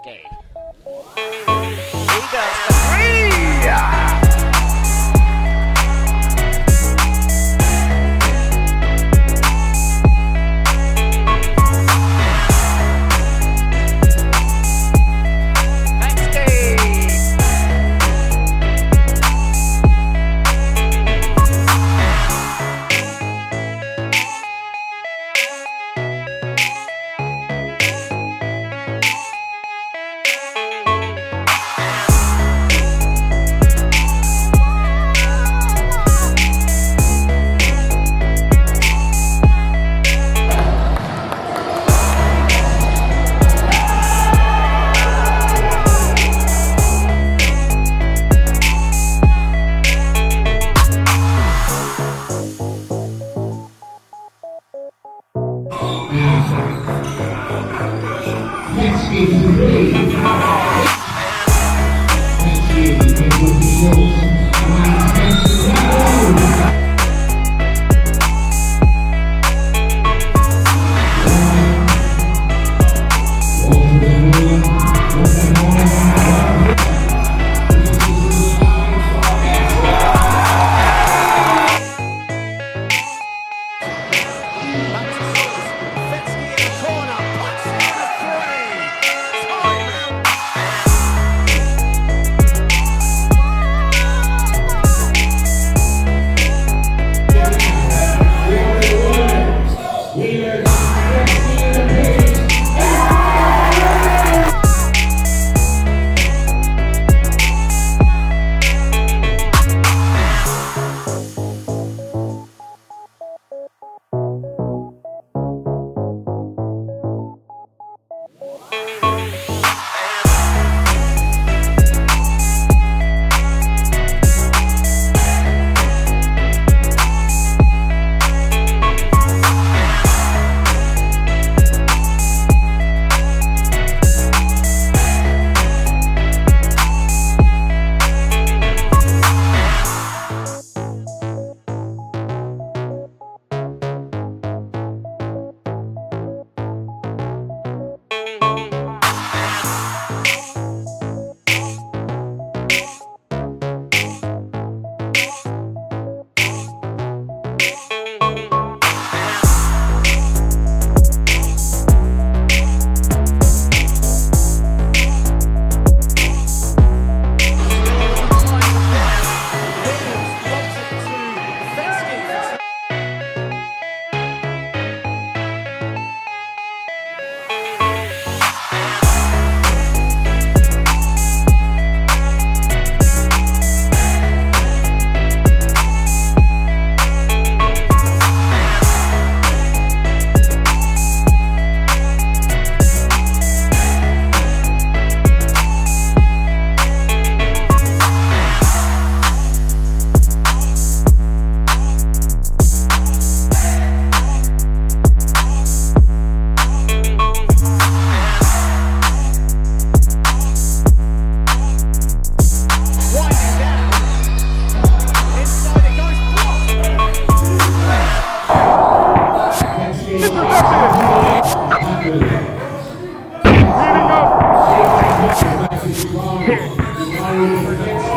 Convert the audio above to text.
Thanks, Let's get to it. Let's get you ready. Here we go.